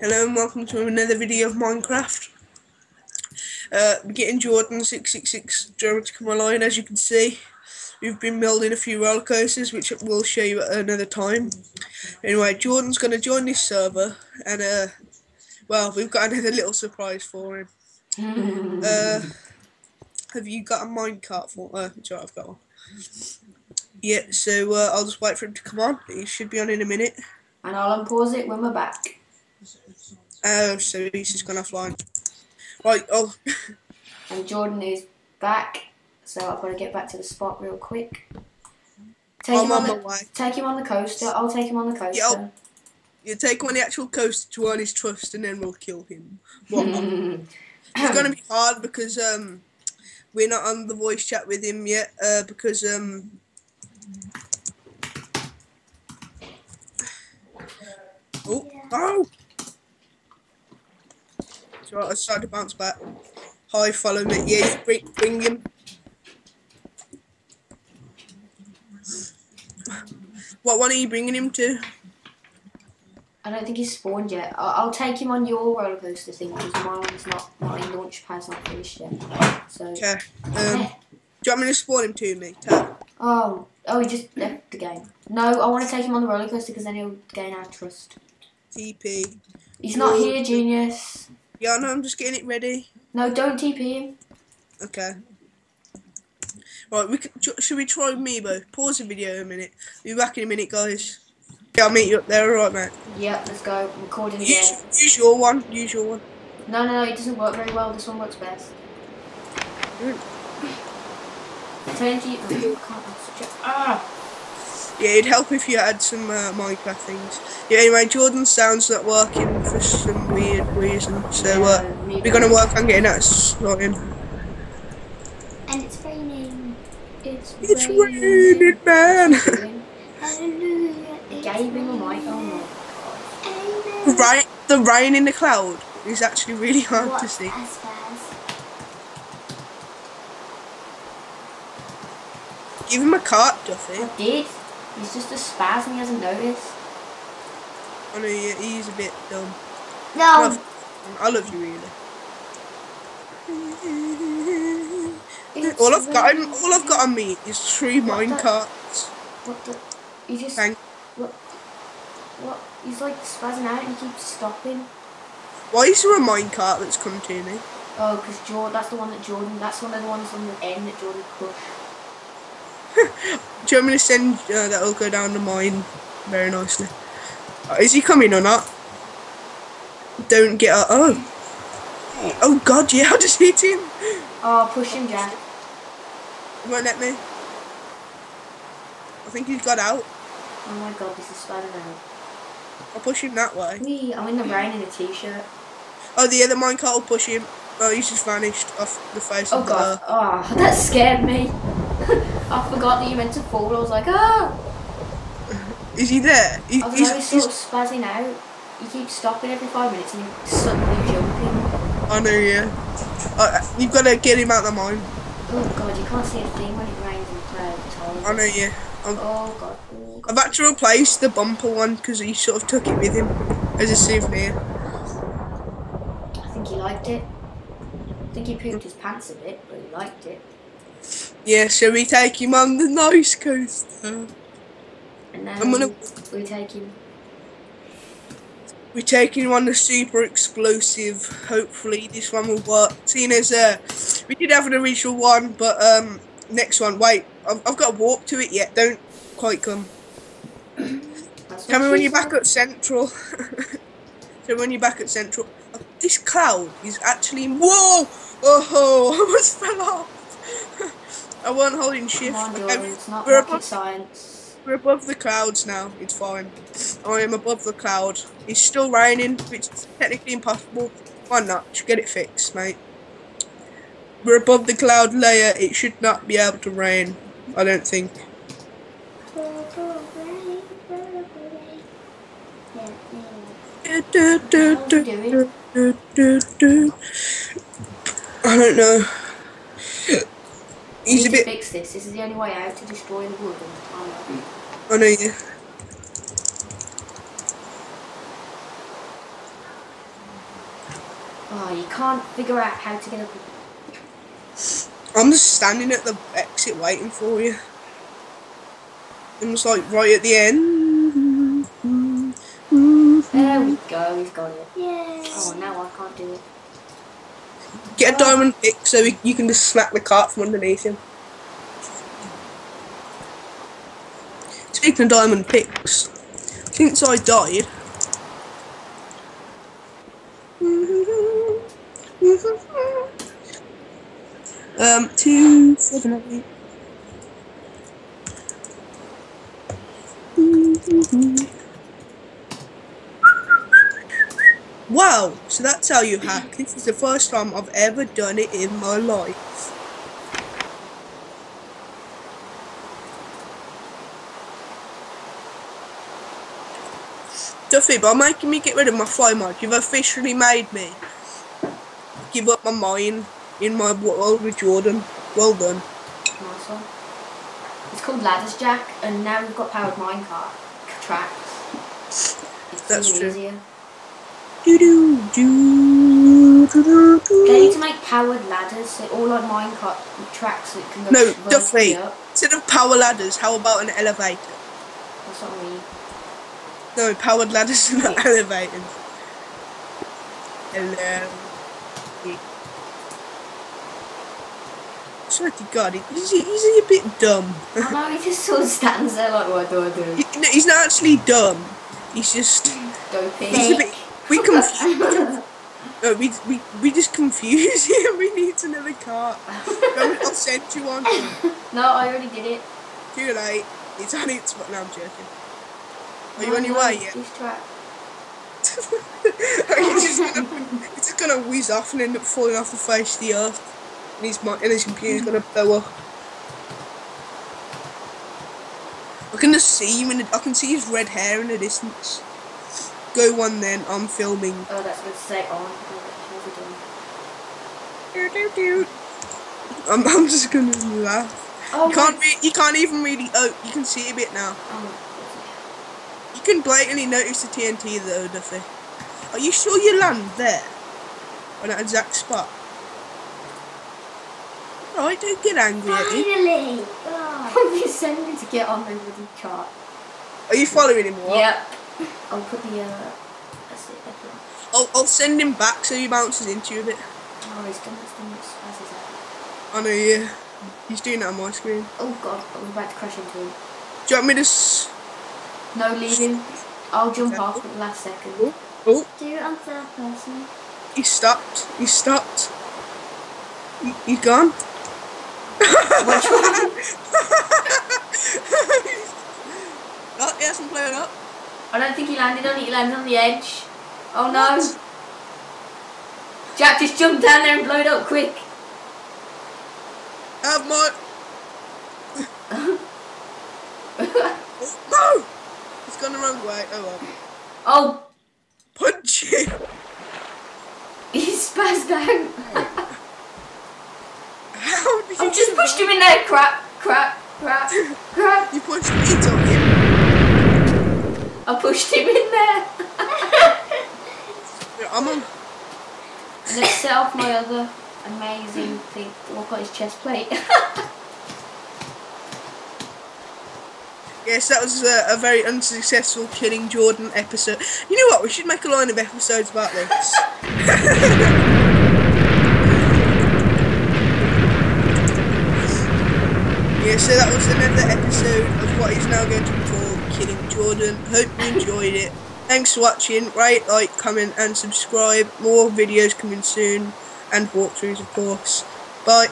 Hello and welcome to another video of Minecraft. Uh, we're getting Jordan 666 Jordan to come online as you can see. We've been building a few roller coasters which we'll show you at another time. Anyway, Jordan's going to join this server and uh, well, we've got another little surprise for him. uh, have you got a minecart for? Uh, sorry, I've got one. Yeah, so uh, I'll just wait for him to come on. He should be on in a minute. And I'll unpause it when we're back. Oh, so he's just gone offline. Right, oh, And Jordan is back, so I've got to get back to the spot real quick. Take I'm him on on the way. take him on the coaster. I'll take him on the coaster. Yeah, You take him on the actual coast to earn his trust, and then we'll kill him. It's gonna be hard because um, we're not on the voice chat with him yet. Uh, because um. Oh, oh! I decided to bounce back. Hi, follow me. Yeah, bring, bring him. What one are you bringing him to? I don't think he's spawned yet. I'll, I'll take him on your roller coaster thing because mine's not my launch pad's not finished yet. So. Okay. Um, do you want me to spawn him to me? Tap. Oh, oh, he just left the game. No, I want to take him on the roller coaster because then he'll gain our trust. TP. He's not here, genius. Yeah, no, I'm just getting it ready. No, don't TP him. Okay. Right, we can, should we try Meebo? Pause the video a minute. Be back in a minute, guys. Yeah, I'll meet you up there, alright, mate. Yep, let's go. Recording Use, again. use your one. Use your one. No, no, no, it doesn't work very well. This one works best. Mm. Turn to you. oh, can't- I'm such a- Ah! Yeah, it'd help if you had some uh, Minecraft things. Yeah, anyway, Jordan's sound's not working for some weird reason, so uh, Yeah, we're gonna work on getting that sorted. And it's raining. It's, It's raining. raining, man. Hallelujah. It's Gave him a mic. raining. Oh Amen. Right, the rain in the cloud is actually really hard to see. Give him a cart! Duffy. I did. He's just a spaz and he hasn't noticed. Oh, I know yeah, he's a bit dumb. No. I love you, really. It's All I've got, raining. all I've got on me is three minecarts. What the? He just. Thank. What? What? He's like spazzing out and he keeps stopping. Why is there a minecart that's come to me? Oh, because Jordan. That's the one that Jordan. That's one of the ones on the end that Jordan crushed. Do you want me to send? Uh, that'll go down the mine very nicely. Uh, is he coming or not? Don't get up. Oh. Oh God! Yeah, I just hit him. Oh, push him, Jack. He won't let me. I think he's got out. Oh my god, this is out. I'll push him that way. Wee, I'm in the rain in a t-shirt. Oh, the other minecart will push him. Oh, he's just vanished off the face Oh of the god, oh, that scared me. I forgot that you meant to fall. I was like, ah. earth. Is he there? He, I was he's, he's, sort of spazzing out. You keep stopping every five minutes and you're suddenly jumping. I know, yeah. Uh, you've got to get him out of the mine. Oh god, you can't see a thing when it rains in clouds. I know, yeah. Oh god, oh god. I've had to replace the bumper one because he sort of took it with him as a souvenir. I think he liked it. I think he pooped his pants a bit, but he liked it. Yeah, shall we take him on the nice coaster? And then I'm gonna- we take him. We're taking him on the super explosive. Hopefully, this one will work. Seeing as uh, we did have an original one, but um, next one. Wait, I've, I've got to walk to it yet. Don't quite come. Tell me when you're back at Central. so when you're back at Central, this cloud is actually whoa! Oh, I almost fell off. I wasn't holding shift. On, Okay, it's not we're above, science. we're above the clouds now. It's fine. I am above the cloud. It's still raining. which is technically impossible. Why not? Get it fixed, mate. We're above the cloud layer. It should not be able to rain. I don't think. Purple rain, purple rain. Yeah, yeah. Do, do, do, do, do, do, do. I don't know. We He's need a to bit. fix this. This is the only way out to destroy the wood. And iron. I know you. Oh, you can't figure out how to get up. I'm just standing at the exit waiting for you. I'm just like right at the end. There we go, he's got it. Yay. Oh, now I can't do it. Get a diamond pick so you can just smack the cart from underneath him. Speaking of diamond picks, since I died. Um, two, seven, eight. Wow, so that's how you hack. This is the first time I've ever done it in my life. Duffy, by making me get rid of my fly mod, you've officially made me give up my mine in my world with Jordan. Well done. Nice one. It's called Ladders Jack, and now we've got powered minecart tracks. It's That's true. easier. Do do do do do They need to make powered ladders, so all like minecart tracks that can go up No, Duffy. Instead of power ladders, how about an elevator? That's what I mean. No, powered ladders are not elevators. Hello. Swear to God, he's, he's a bit dumb. I know, he just sort of stands there like, what do I do? He- no, he's not actually dumb. He's just. Dopey. He's a bit. We confuse. No, we, we, we just confuse him. We need another car. No, I'll send you one. no, I already did it. Too late. It's on its. No, I'm joking. Are you No, on your way yet? This track. it's, just gonna, it's just gonna whiz off and end up falling off the face of the earth. And his, and his computer's gonna blow up. I can just see him in the, I can see his red hair in the distance. Go one then, I'm filming. Oh, that's what to say on. I'm, I'm just gonna laugh. Oh, You can't my- re- you can't even really oh you can see a bit now. Oh, You can blatantly notice the TNT though, Duffy. Are you sure you land there? On that exact spot? Right, don't get angry at me. Finally. God. I'm just sending me to get on the bloody chart. Are you following him? What? Yep. I'll put the, uh, that's it, that's it. I'll, I'll send him back so he bounces into you a bit. Oh, he's done, he's done this. How's his that? I know, yeah. He's doing that on my screen. Oh god, I was about to crash into him. Do you want me to s- No, leave him. I'll jump off at the last second. Oh, Do you on third person. he stopped. He stopped. He, he's gone. Which one? oh, he hasn't blown up. I don't think he landed on it, he landed on the edge. Oh no. What? Jack, just jump down there and blow it up quick. Have my. oh, no! He's gone the wrong way. Oh well. Oh, Punch him! he spazzed out. How did you I've just pushed him in there. Crap, crap, crap, crap. You pushed meat on him. I pushed him in there. Yeah, I'm on. And let's set off my other amazing thing. Look at his chest plate. Yes, that was a, a very unsuccessful killing Jordan episode. You know what? We should make a line of episodes about this. yeah, so that was another episode of what is now going to Killing Jordan. Hope you enjoyed it. Thanks for watching. Rate, like, comment, and subscribe. More videos coming soon, and walkthroughs, of course. Bye.